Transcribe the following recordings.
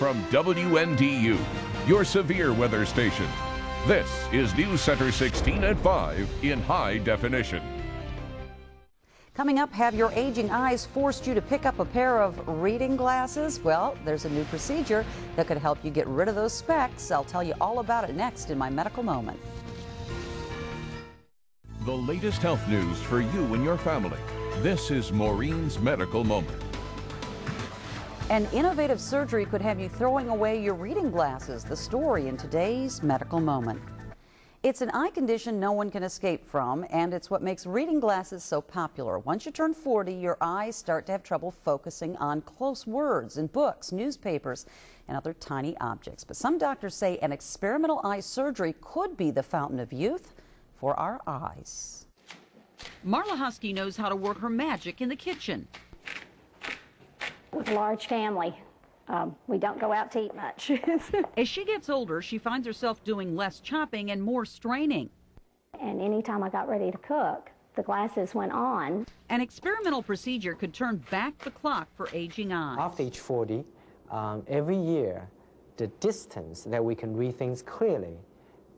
from WNDU, your severe weather station. This is News Center 16 at 5 in high definition. Coming up, have your aging eyes forced you to pick up a pair of reading glasses? Well, there's a new procedure that could help you get rid of those specs. I'll tell you all about it next in my medical moment. The latest health news for you and your family. This is Maureen's Medical Moment. An innovative surgery could have you throwing away your reading glasses. The story in today's medical moment. It's an eye condition no one can escape from, and it's what makes reading glasses so popular. Once you turn 40, your eyes start to have trouble focusing on close words in books, newspapers, and other tiny objects. But some doctors say an experimental eye surgery could be the fountain of youth for our eyes. Marla Husky knows how to work her magic in the kitchen. With a large family, um, we don't go out to eat much. As she gets older, she finds herself doing less chopping and more straining. and anytime I got ready to cook, the glasses went on. An experimental procedure could turn back the clock for aging eyes. After age 40, um, every year, the distance that we can read things clearly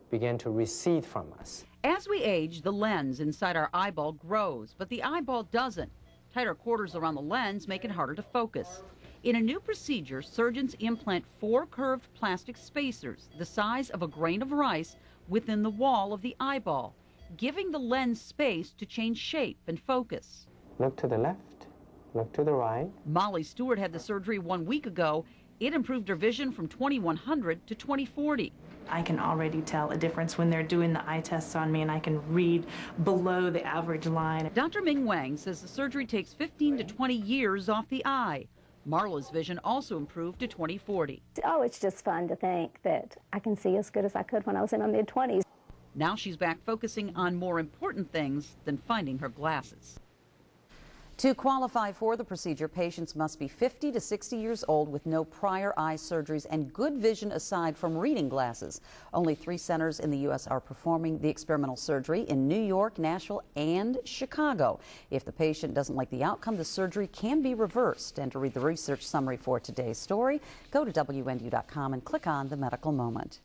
begin to recede from us. As we age, the lens inside our eyeball grows, but the eyeball doesn't. Tighter quarters around the lens make it harder to focus. In a new procedure, surgeons implant four curved plastic spacers the size of a grain of rice within the wall of the eyeball, giving the lens space to change shape and focus. Look to the left, look to the right. Molly Stewart had the surgery one week ago. It improved her vision from 2100 to 2040. I can already tell a difference when they're doing the eye tests on me and I can read below the average line. Dr. Ming Wang says the surgery takes 15 to 20 years off the eye. Marla's vision also improved to 2040. Oh, it's just fun to think that I can see as good as I could when I was in my mid 20s. Now she's back focusing on more important things than finding her glasses. To qualify for the procedure, patients must be 50 to 60 years old with no prior eye surgeries and good vision aside from reading glasses. Only three centers in the U.S. are performing the experimental surgery in New York, Nashville, and Chicago. If the patient doesn't like the outcome, the surgery can be reversed. And to read the research summary for today's story, go to WNDU.com and click on the medical moment.